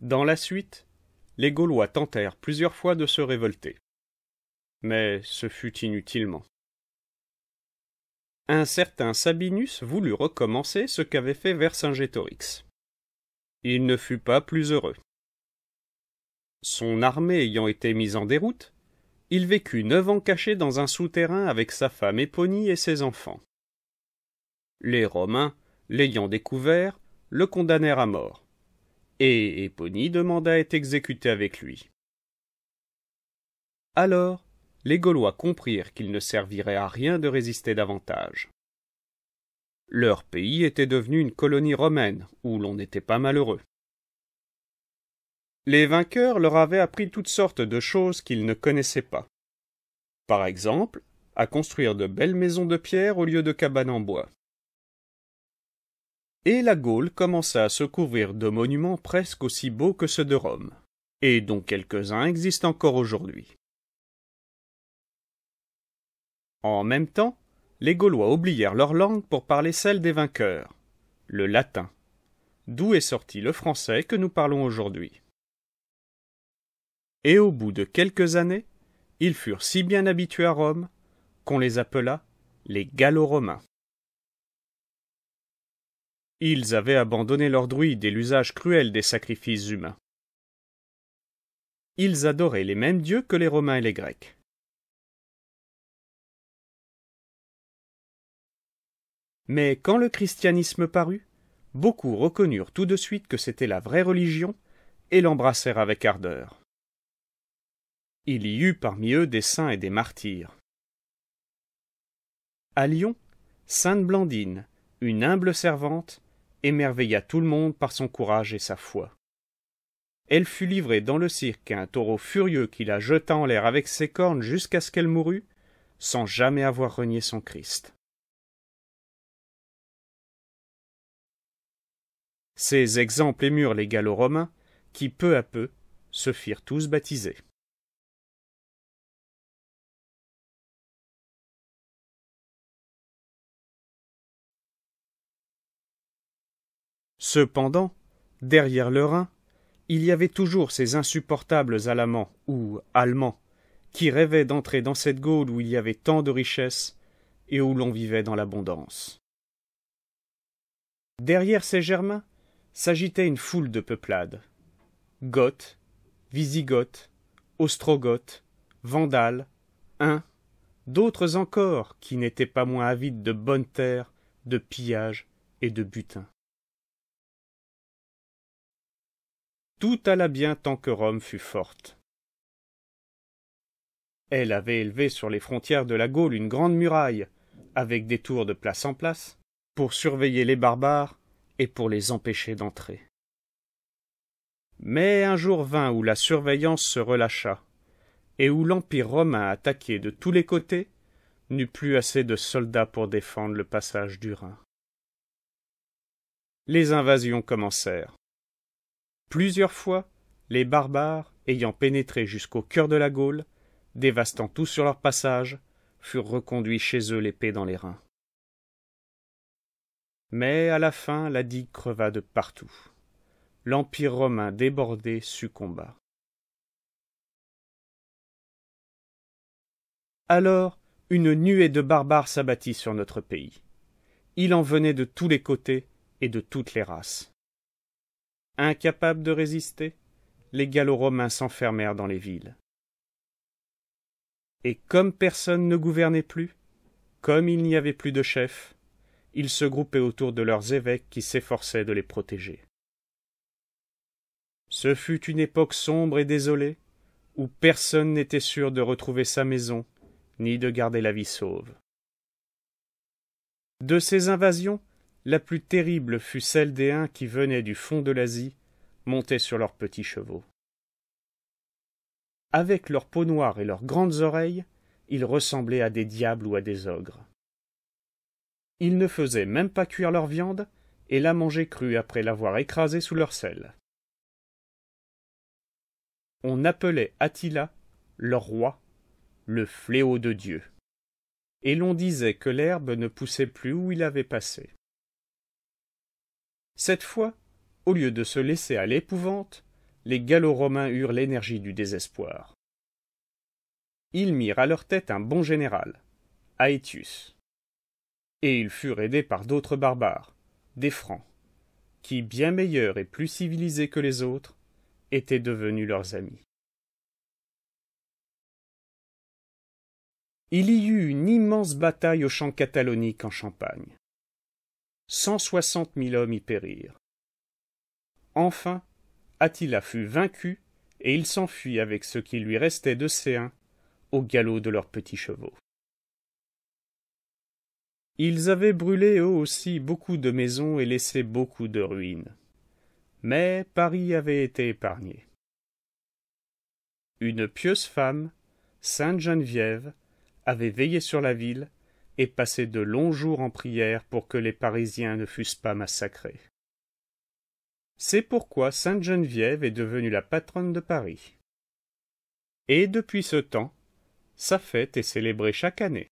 Dans la suite, les Gaulois tentèrent plusieurs fois de se révolter. Mais ce fut inutilement. Un certain Sabinus voulut recommencer ce qu'avait fait Vercingétorix. Il ne fut pas plus heureux. Son armée ayant été mise en déroute, il vécut neuf ans caché dans un souterrain avec sa femme Éponie et ses enfants. Les Romains, l'ayant découvert, le condamnèrent à mort, et Éponie demanda à être exécuté avec lui. Alors, les Gaulois comprirent qu'il ne servirait à rien de résister davantage. Leur pays était devenu une colonie romaine, où l'on n'était pas malheureux. Les vainqueurs leur avaient appris toutes sortes de choses qu'ils ne connaissaient pas. Par exemple, à construire de belles maisons de pierre au lieu de cabanes en bois. Et la Gaule commença à se couvrir de monuments presque aussi beaux que ceux de Rome, et dont quelques-uns existent encore aujourd'hui. En même temps, les Gaulois oublièrent leur langue pour parler celle des vainqueurs, le latin, d'où est sorti le français que nous parlons aujourd'hui. Et au bout de quelques années, ils furent si bien habitués à Rome qu'on les appela les Gallo-Romains. Ils avaient abandonné leur druide et l'usage cruel des sacrifices humains. Ils adoraient les mêmes dieux que les Romains et les Grecs. Mais quand le christianisme parut, beaucoup reconnurent tout de suite que c'était la vraie religion et l'embrassèrent avec ardeur. Il y eut parmi eux des saints et des martyrs. À Lyon, Sainte Blandine, une humble servante, émerveilla tout le monde par son courage et sa foi. Elle fut livrée dans le cirque à un taureau furieux qui la jeta en l'air avec ses cornes jusqu'à ce qu'elle mourût, sans jamais avoir renié son Christ. Ces exemples émurent les Gallo-Romains, qui peu à peu se firent tous baptisés. Cependant, derrière le Rhin, il y avait toujours ces insupportables Alamans ou Allemands qui rêvaient d'entrer dans cette Gaule où il y avait tant de richesses et où l'on vivait dans l'abondance. Derrière ces Germains, s'agitait une foule de peuplades. Goths, Visigoths, Ostrogoths, Vandales, Huns, d'autres encore qui n'étaient pas moins avides de bonnes terres, de pillages et de butin. Tout alla bien tant que Rome fut forte. Elle avait élevé sur les frontières de la Gaule une grande muraille, avec des tours de place en place, pour surveiller les barbares et pour les empêcher d'entrer. Mais un jour vint où la surveillance se relâcha, et où l'Empire romain attaqué de tous les côtés n'eut plus assez de soldats pour défendre le passage du Rhin. Les invasions commencèrent. Plusieurs fois, les barbares, ayant pénétré jusqu'au cœur de la Gaule, dévastant tout sur leur passage, furent reconduits chez eux l'épée dans les reins. Mais à la fin la digue creva de partout. L'Empire romain débordé succomba. Alors une nuée de barbares s'abattit sur notre pays. Il en venait de tous les côtés et de toutes les races. Incapables de résister, les Gallo-Romains s'enfermèrent dans les villes. Et comme personne ne gouvernait plus, comme il n'y avait plus de chef, ils se groupaient autour de leurs évêques qui s'efforçaient de les protéger. Ce fut une époque sombre et désolée, où personne n'était sûr de retrouver sa maison, ni de garder la vie sauve. De ces invasions, la plus terrible fut celle des Huns qui venaient du fond de l'Asie, montés sur leurs petits chevaux. Avec leurs peaux noires et leurs grandes oreilles, ils ressemblaient à des diables ou à des ogres. Ils ne faisaient même pas cuire leur viande et la mangeaient crue après l'avoir écrasée sous leur sel. On appelait Attila, leur roi, le fléau de Dieu, et l'on disait que l'herbe ne poussait plus où il avait passé. Cette fois, au lieu de se laisser à l'épouvante, les Gallo-Romains eurent l'énergie du désespoir. Ils mirent à leur tête un bon général, Aetius. Et ils furent aidés par d'autres barbares, des Francs, qui, bien meilleurs et plus civilisés que les autres, étaient devenus leurs amis. Il y eut une immense bataille au champ catalonique en Champagne. Cent soixante mille hommes y périrent. Enfin, Attila fut vaincu, et il s'enfuit avec ce qui lui restait de Céens au galop de leurs petits chevaux. Ils avaient brûlé eux aussi beaucoup de maisons et laissé beaucoup de ruines. Mais Paris avait été épargné. Une pieuse femme, Sainte Geneviève, avait veillé sur la ville et passé de longs jours en prière pour que les Parisiens ne fussent pas massacrés. C'est pourquoi Sainte Geneviève est devenue la patronne de Paris. Et depuis ce temps, sa fête est célébrée chaque année.